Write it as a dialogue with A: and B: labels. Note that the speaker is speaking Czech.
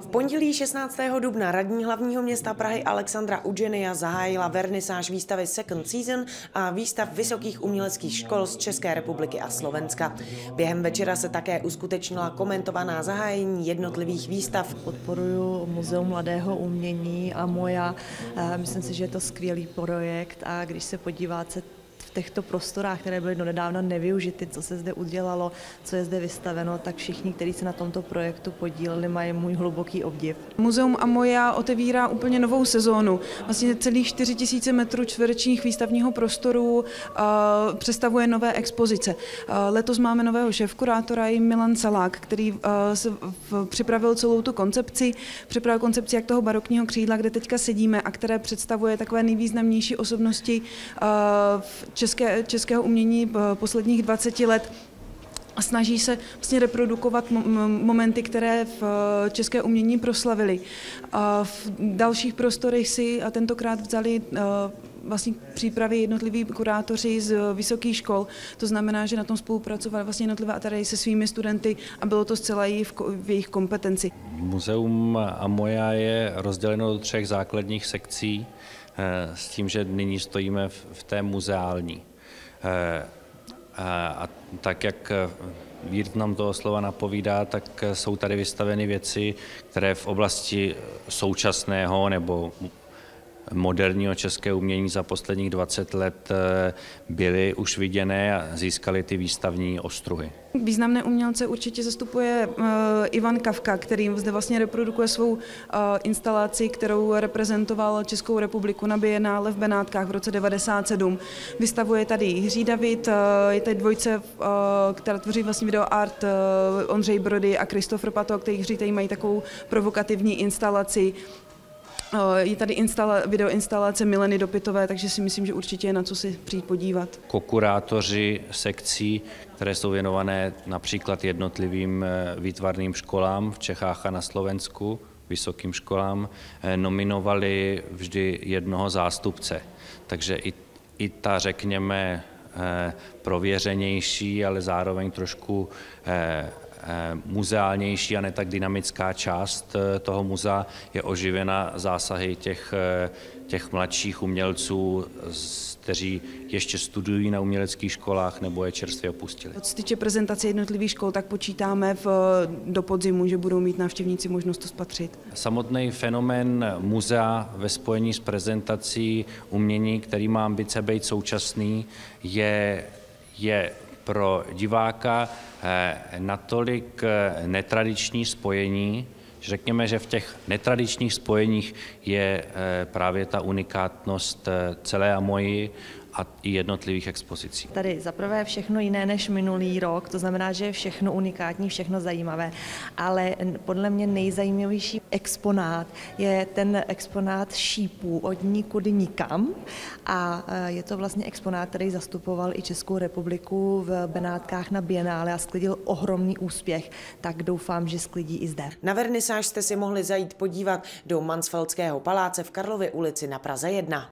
A: V pondělí 16. dubna radní hlavního města Prahy Alexandra Udženia zahájila vernisáž výstavy Second Season a výstav vysokých uměleckých škol z České republiky a Slovenska. Během večera se také uskutečnila komentovaná zahájení jednotlivých výstav.
B: Podporuju Muzeum mladého umění a moja. Eh, myslím si, že je to skvělý projekt a když se podíváte v těchto prostorách, které byly donedávna nevyužity, co se zde udělalo, co je zde vystaveno, tak všichni, kteří se na tomto projektu podíleli, mají můj hluboký obdiv.
C: Muzeum Amoja otevírá úplně novou sezónu. Vlastně celých 4000 metrů čtverečních výstavního prostoru uh, představuje nové expozice. Uh, letos máme nového šéfkurátora i Milan Salák, který v, připravil celou tu koncepci, připravil koncepci jak toho barokního křídla, kde teďka sedíme a které představuje takové nejvýznamnější osobnosti v české, českého umění eh, posledních 20 let a snaží se vlastně reprodukovat momenty, které v eh, české umění proslavili. A v dalších prostorech si a tentokrát vzali eh, vlastně přípravy jednotliví kurátoři z vysokých škol. To znamená, že na tom spolupracovali vlastně jednotlivé ateliéry se svými studenty a bylo to zcela i v, v jejich kompetenci.
D: Muzeum Amoja je rozděleno do třech základních sekcí s tím, že nyní stojíme v té muzeální. A tak, jak význam toho slova napovídá, tak jsou tady vystaveny věci, které v oblasti současného nebo moderního české umění za posledních 20 let eh, byly už viděné a získaly ty výstavní ostruhy.
C: Významné umělce určitě zastupuje uh, Ivan Kavka, který zde vlastně reprodukuje svou uh, instalaci, kterou reprezentoval Českou republiku na Bienále v Benátkách v roce 97. Vystavuje tady Jiří David, je tady dvojce, která tvoří vlastně video art Ondřej Brody a Christopher Pato, kteří tady mají takovou provokativní instalaci Eh, je tady instala, videoinstalace Mileny Dopitové, takže si myslím, že určitě je na co si přijít podívat.
D: Kokurátoři sekcí, které jsou věnované například jednotlivým eh, výtvarným školám v Čechách a na Slovensku, vysokým školám, eh, nominovali vždy jednoho zástupce. Takže i, i ta, řekněme, prověřenější, ale zároveň trošku Eh, muzeálnější a ne tak dynamická část eh, toho muzea je oživena zásahy těch, eh, těch mladších umělců, kteří ještě studují na uměleckých školách nebo je čerstvě opustili.
C: Co se týče prezentace jednotlivých škol, tak počítáme v, do podzimu, že budou mít návštěvníci možnost to spatřit.
D: Samotný fenomén muzea ve spojení s prezentací umění, který má ambice být současný, je, je pro diváka eh, natolik eh, netradiční spojení, Řekněme, že v těch netradičních spojeních je eh, právě ta unikátnost celé Amoji a i jednotlivých expozicí.
B: Tady zaprvé všechno jiné než minulý rok, to znamená, že je všechno unikátní, všechno zajímavé, ale podle mě nejzajímavější exponát je ten exponát šípů od nikudy nikam a e, je to vlastně exponát, který zastupoval i Českou republiku v Benátkách na Bienále a sklidil ohromný úspěch, tak doufám, že sklidí i zde.
A: Na vernisáž jste si mohli zajít podívat do Mansfeldského paláce v Karlově ulici na Praze 1.